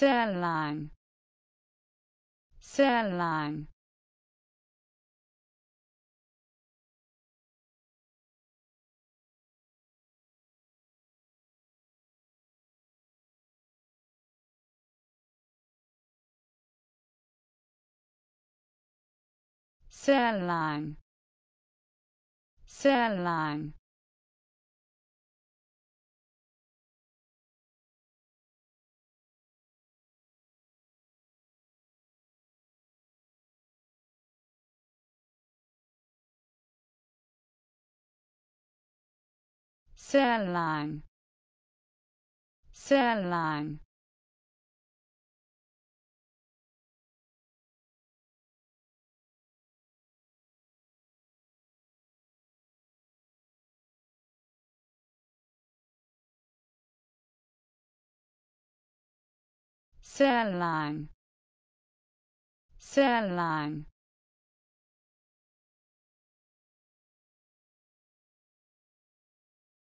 Sehr lang. Sehr lang. Cell line. Cell line.